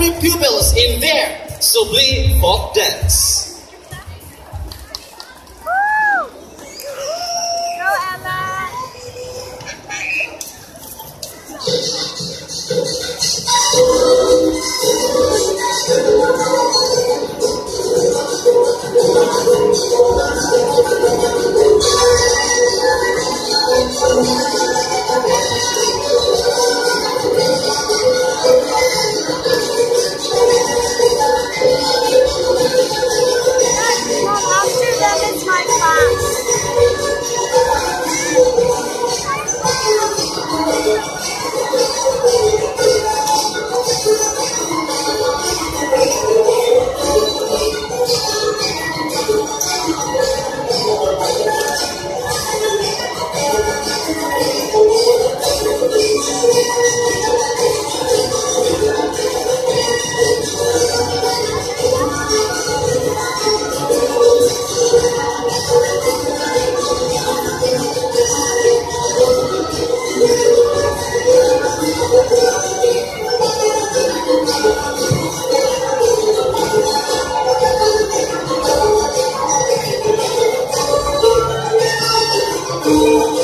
primary pupils in their Subli folk dance. Música